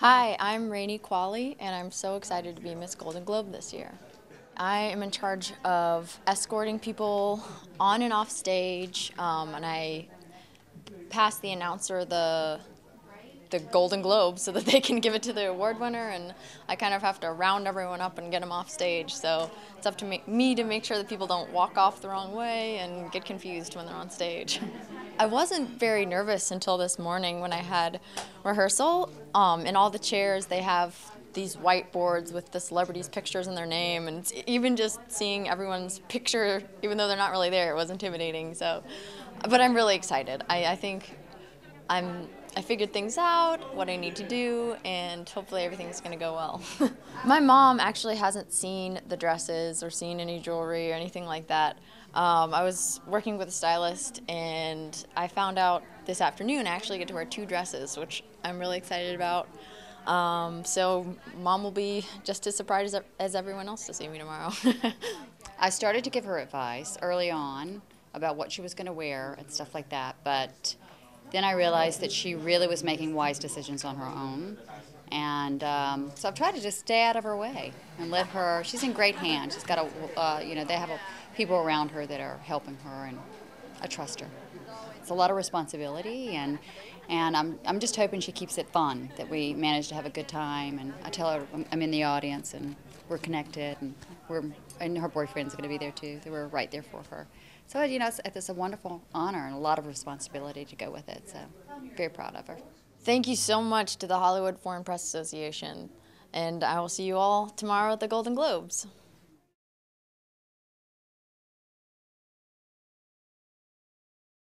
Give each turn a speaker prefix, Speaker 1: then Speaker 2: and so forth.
Speaker 1: Hi, I'm Rainey Qualley, and I'm so excited to be Miss Golden Globe this year. I am in charge of escorting people on and off stage, um, and I pass the announcer the the Golden Globe so that they can give it to the award winner, and I kind of have to round everyone up and get them off stage. So it's up to me, me to make sure that people don't walk off the wrong way and get confused when they're on stage. I wasn't very nervous until this morning when I had rehearsal. Um, in all the chairs, they have these whiteboards with the celebrities' pictures and their name, and even just seeing everyone's picture, even though they're not really there, it was intimidating. So, but I'm really excited. I, I think I'm I figured things out, what I need to do, and hopefully everything's gonna go well. My mom actually hasn't seen the dresses or seen any jewelry or anything like that. Um, I was working with a stylist and I found out this afternoon I actually get to wear two dresses, which I'm really excited about. Um, so mom will be just as surprised as, as everyone else to see me tomorrow.
Speaker 2: I started to give her advice early on about what she was going to wear and stuff like that, but then I realized that she really was making wise decisions on her own. And um, so I've tried to just stay out of her way and let her. She's in great hands. She's got a, uh, you know, they have a, people around her that are helping her, and I trust her. It's a lot of responsibility, and and I'm I'm just hoping she keeps it fun. That we manage to have a good time, and I tell her I'm in the audience and we're connected, and we're and her boyfriend's going to be there too. They were right there for her. So you know, it's, it's a wonderful honor and a lot of responsibility to go with it. So very proud of her.
Speaker 1: Thank you so much to the Hollywood Foreign Press Association, and I will see you all tomorrow at the Golden Globes.